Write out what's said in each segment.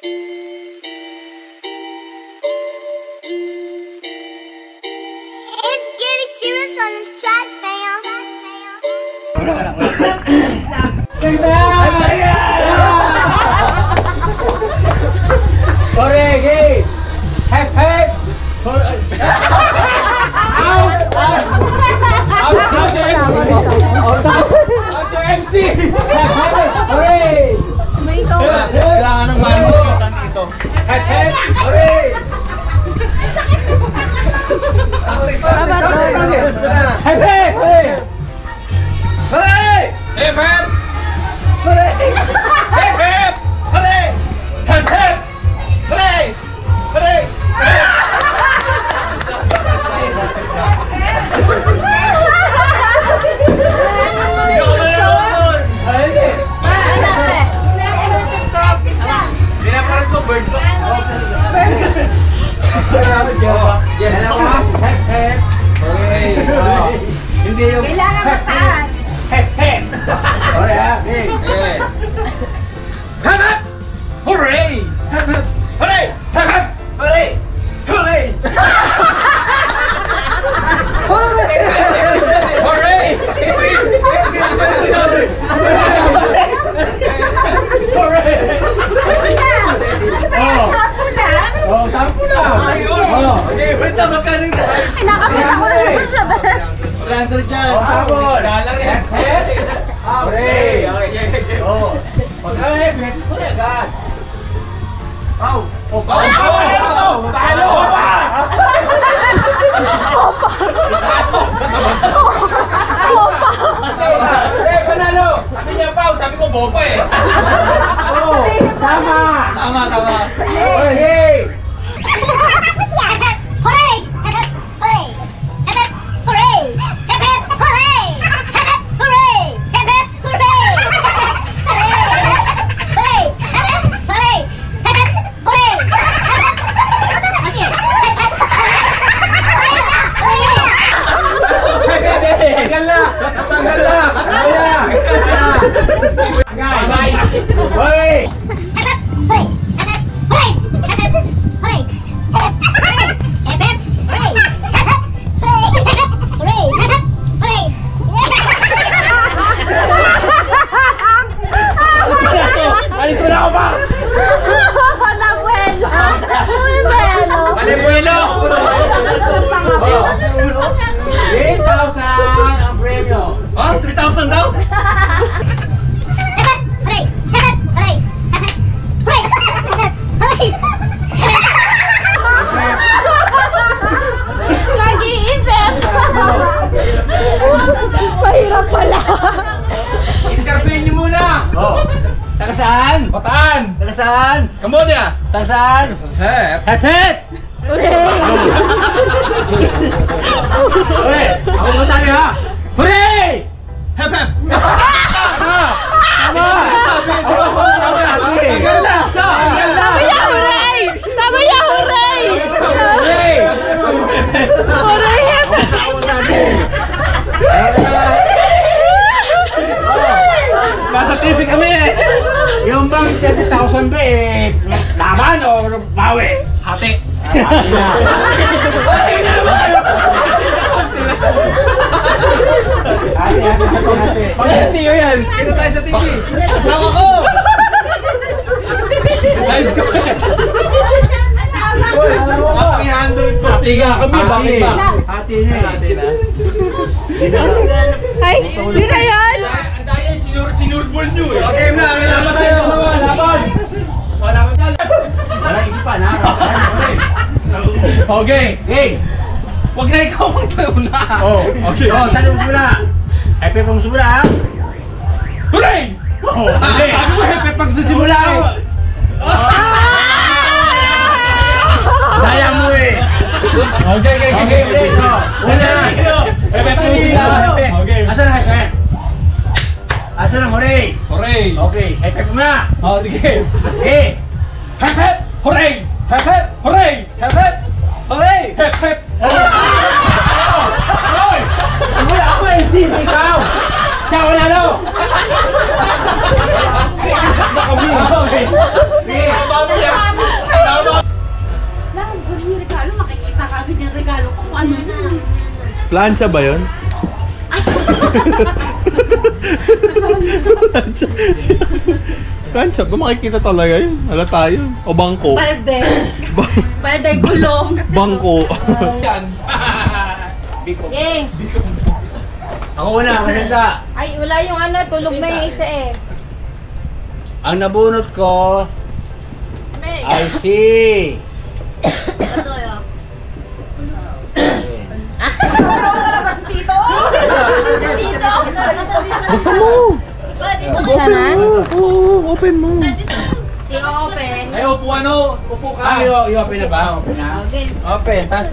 It's getting serious on this track, Correct, Hep, hep. Hindi yung Kailangan Hooray! Oh. Pagka hep, hep. Hooray agad. Ow! Oh, pa! Oh, talo ka pa! Eh, panalo! Sabi niya pa, sabi ko bopa eh. Oh, tama! Tama, tama. Oh, Taga saan? Bataan! Taga saan? Cambodia! Taga saan? Sep! Hep hep! Hooray! Uy! Ako mo sabi ha? Hooray! Hep hep! Tama! Tama! Ako mo sabi! Tagal na! Bang 30,000 ba eh, laban o bawi? Hati! Hati na! Hati na naman! Hati, hati, hati, hati. Pag-hindi ko yan! Kita tayo sa TV! Kasama ko! Live ko eh! Ba? 300 Hati nga kami, hati ba? Hati na eh. Hati na. Ay, yun na yun! Sinur sinurbol nyo eh. Okay na, okay na tayo. Laban! Wala ko dyan. Wala isipan ha. Okay, hey. Huwag na ikaw magsauna. Oh, okay. Oh, saan yung sumula? Epe pang sumula ha? Hooray! Oh, hindi. Sabi mo epe pang susimula eh. Daya mo eh. Okay, high five mo na! Oo, oh, sige. Sige! Hep hep! Hooray! Hep hep! Hooray! Hep hep! Hooray! Hep hep! Hoy! Hindi ako eh, si ikaw! Siya wala no! Okay. Plancha ba yun? Plancha. Plancha ba? Makikita talaga yun. Wala tayo. O bangko. Palde. Bang- Palde gulong. bangko. Yan. Biko. Yay. Ako una, maganda. Ay, wala yung ano, tulog na yung isa eh. Ang nabunot ko May. ay si... Buksan mo! Buksan na? Oo, open mo. I-open. Ay, upo ano? Upo ka. Ah, i- i-open na ba? Open na? Okay. Open, tas...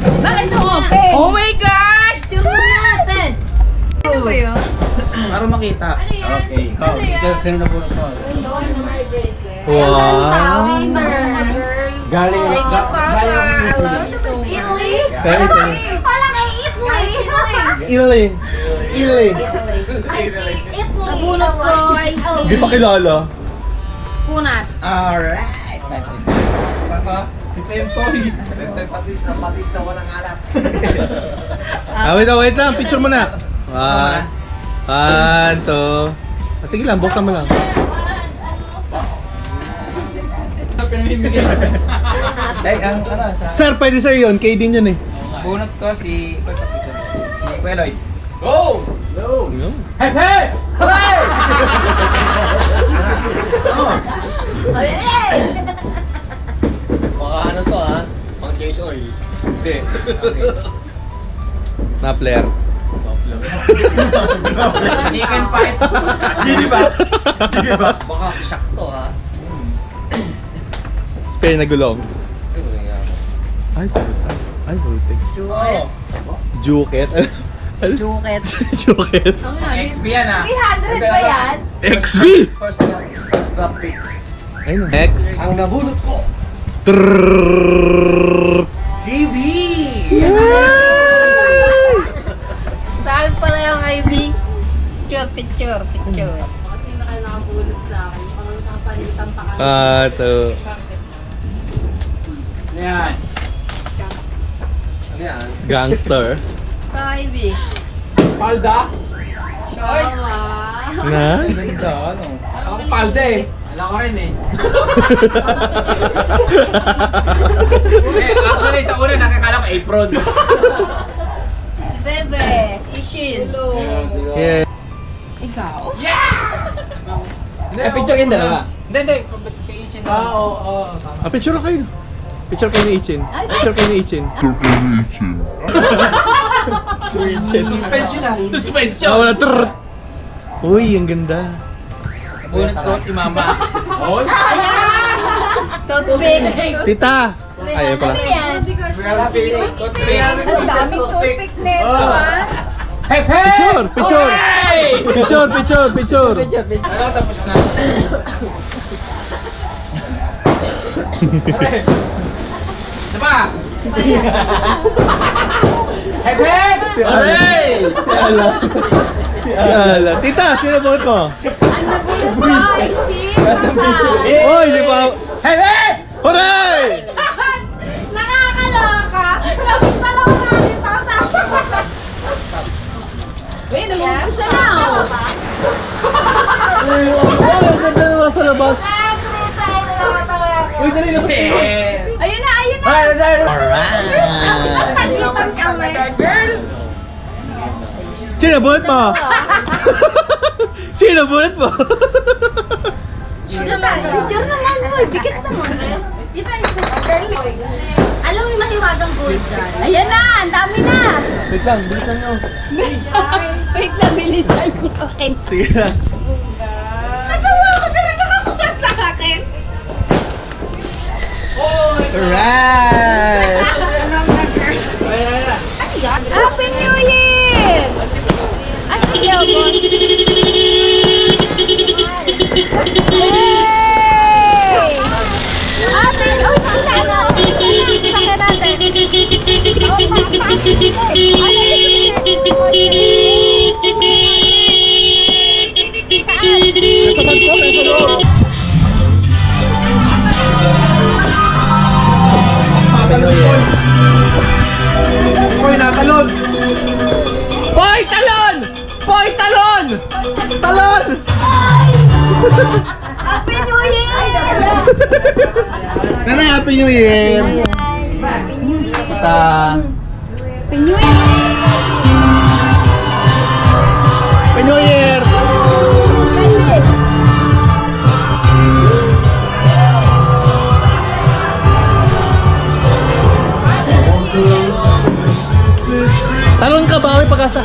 Bakit ito open? Oh my gosh! Tingnan natin. Ano ba yun? Para makita. Okay. Oh, ito, sino nabunot ko? Wow. Galing Thank you, Papa. galing I love you so much. Italy? Ito. Wala kay Italy. Italy. Italy. Nabunot ko ay si Hindi pa kilala. Punat. Alright. Papa. Si Tempoy. Patis na patis na walang alat. Ah, wait lang, wait lang. Picture mo na. One. One, two. Ah, sige lang, buksan mo lang. Pinamimigay. Ay, ang ano, sa... Sir, pwede sa'yo yun. Kay din yun eh. Bunot ko si... Si Kuya Lloyd. Go! Yun. Hep, hep! Mga ano to ha? Pang case oil. Hindi. Na player. Chicken fight. Chili box. Chili box. Baka shock to ha? Spare na gulong. Ay, nga. Ay, voltage. Oh. Juket. Juket. Juket. XP yan ah. 300 ba yan? XB! First drop, first drop pick. Ayun. X. Ang nabunot ko, Trrrr. KB! Saan pala yung IV? Picture, picture, picture. Ah, to. Ayan. Ano yan? Gangster. IV. Palda? Shorts. Na? Ganda, ano? Ako palda eh. Alam ko rin eh. eh, actually sa una nakakala ko apron. Si Bebe. Si Shin. Yeah. Ikaw? Eh, picture kayo dalawa. Hindi, hindi. Kay Ichin. Ah, oo, oo. Ah, picture kayo. Picture kayo ni Ichin. Picture kayo ni Ichin. Suspension na. Suspension. Ah, wala. Trrrr. Uy, ang ganda. Bunot ko si Mama. Oy. Toothpick. Tita! Ay, pala. Got 300 pieces to pick. Hep, hep! Picture! Picture! Picture! Picture! Picture! Ano, tapos na. Diba? Hep, hep! Si Ala. Si Ala. Si Ala. Tita, sino buhat mo? Uy, di ba? Hep, hep! Hooray! Nakakaloka! Lapit na lang namin pa Uy, nag-uumpisa na oh. Uy, dali na. Ayun na, ayun na! Alright! Palitan kami. Girl! Sino buhat mo? Sino buhat mo? Picture naman mo. Dikit naman. Di ba yung girl? Alam mo yung mahiwagang gold dyan? Ayan na! Ang dami na! Wait lang, bilisan nyo. Wait lang, bilisan niyo. Okay. Sige lang. Nagawa ko siya na nakakuha sa akin. Alright! Talon! Boy, talon! Talon! Happy New Year! Nanay, Happy New Year! Happy New Year! Happy New Year! Happy New Year! Talon ka ba? May pag-asa.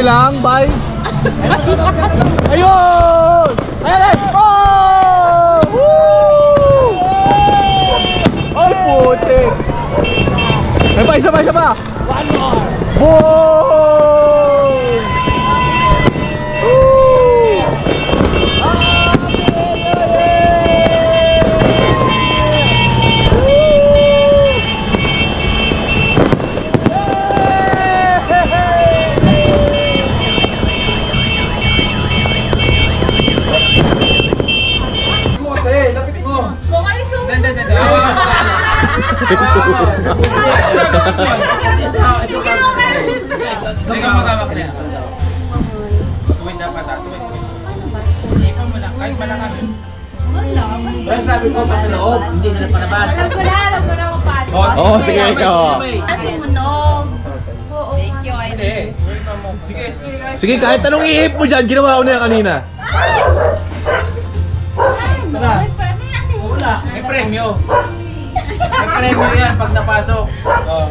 Ang tiil lang, bye! Ayun! Ayan! Oh! Woo! Ay, puti! May pa, isa pa, isa pa! One more! Boom! Hindi na napalabas. Alam ko na, alam ko na kung paano. Oo, oh, sige, ikaw. Kasi munog. Thank you. Idris. Sige, sige. Sige, kahit anong ihip mo dyan, ginawa ko na yan kanina. Wala. Wala. May premyo. May premyo yan pag napasok. Oh.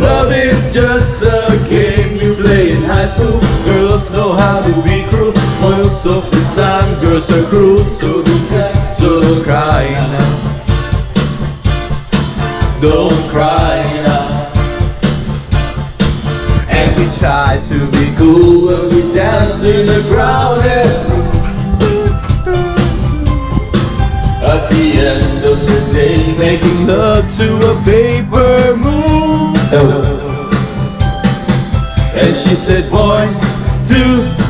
Love is just a game you play in high school. Girls know how to be cruel. Most of the time, girls are cruel. So don't cry, so don't cry now. Don't cry now. And we try to be cool when we dance in the room. At the end of the day, making love to a paper moon. And she said, boys, to